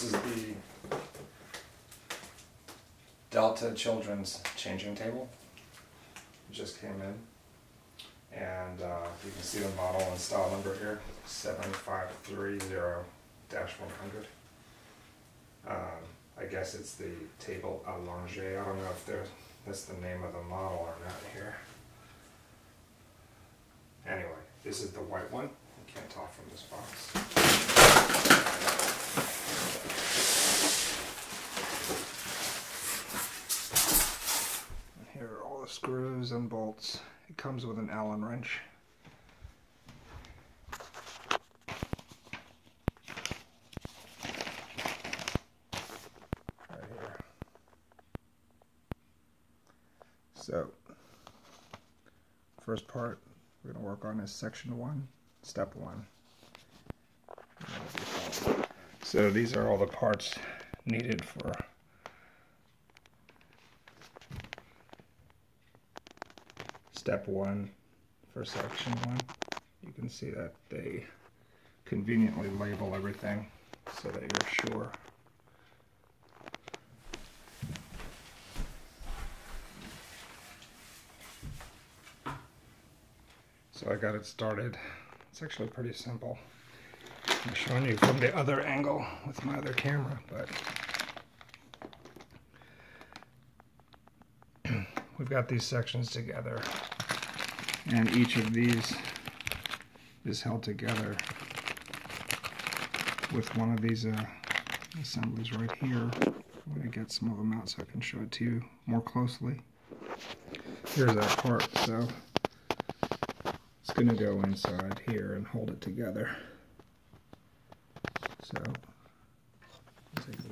this is the Delta Children's changing table. It just came in. And uh, you can see the model and style number here, 7530-100. Um, I guess it's the table allongé. I don't know if that's the name of the model or not here. Anyway, this is the white one. You can't tell from this box. Here are all the screws and bolts. It comes with an Allen wrench. Right here. So, first part we're going to work on is section one, step one. So these are all the parts needed for step one for section one. You can see that they conveniently label everything so that you're sure. So I got it started. It's actually pretty simple. I'm showing you from the other angle with my other camera, but we've got these sections together and each of these is held together with one of these uh, assemblies right here. I'm going to get some of them out so I can show it to you more closely. Here's that part, so it's going to go inside here and hold it together. So, take a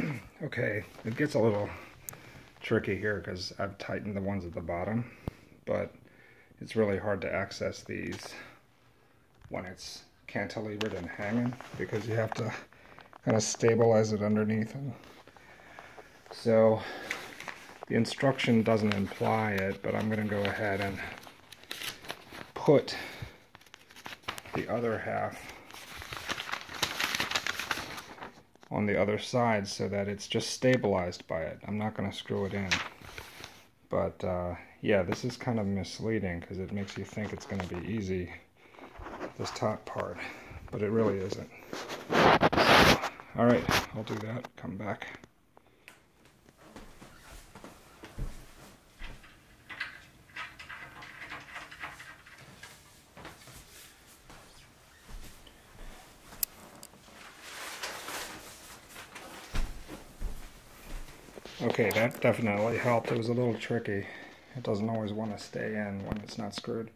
look okay, it gets a little tricky here because I've tightened the ones at the bottom, but it's really hard to access these when it's cantilevered and hanging because you have to kind of stabilize it underneath. And so the instruction doesn't imply it, but I'm going to go ahead and put the other half on the other side so that it's just stabilized by it. I'm not going to screw it in. But uh, yeah, this is kind of misleading because it makes you think it's going to be easy, this top part, but it really isn't. All right, I'll do that, come back. Okay, that definitely helped. It was a little tricky. It doesn't always want to stay in when it's not screwed.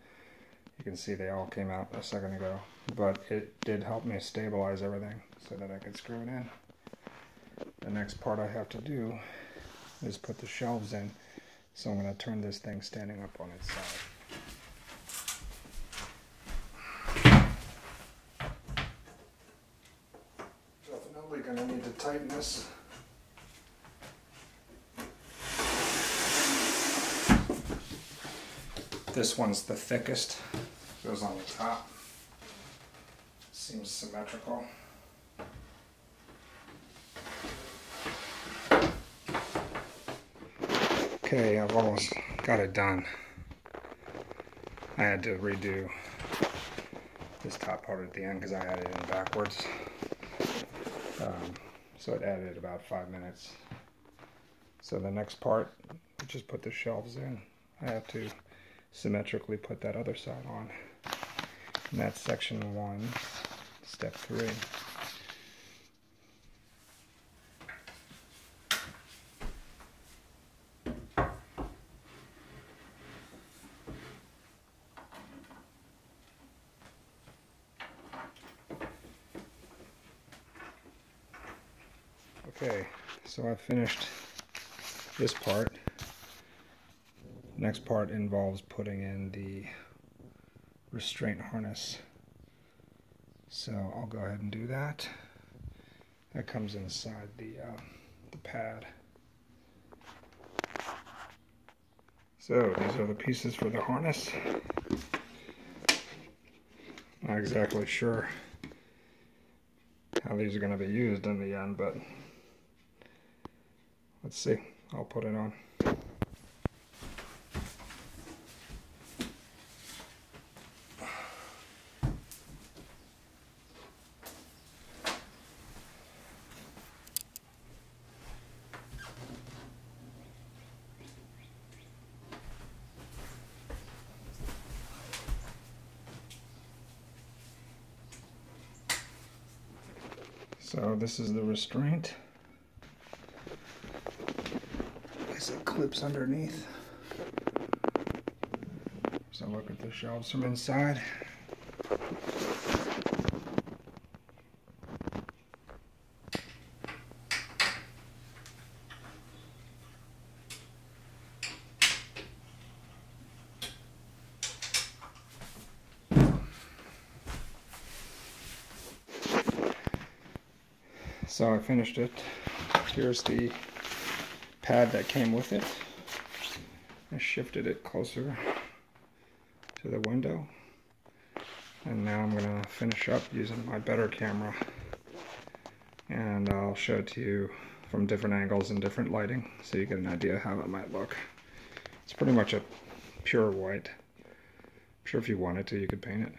You can see they all came out a second ago. But it did help me stabilize everything so that I could screw it in. The next part I have to do is put the shelves in. So I'm going to turn this thing standing up on its side. Definitely going to need to tighten this. This one's the thickest, goes on the top. Seems symmetrical. Okay, I've almost got it done. I had to redo this top part at the end because I had it in backwards. Um, so it added about five minutes. So the next part, just put the shelves in. I have to symmetrically put that other side on. And that's section one, step three. Okay, so I finished this part Next part involves putting in the restraint harness. So I'll go ahead and do that. That comes inside the, uh, the pad. So these are the pieces for the harness. Not exactly sure how these are going to be used in the end, but let's see. I'll put it on. So this is the restraint. Guess it clips underneath. So look at the shelves from inside. So I finished it. Here's the pad that came with it. I shifted it closer to the window. And now I'm going to finish up using my better camera. And I'll show it to you from different angles and different lighting so you get an idea how it might look. It's pretty much a pure white. I'm sure if you wanted to, you could paint it.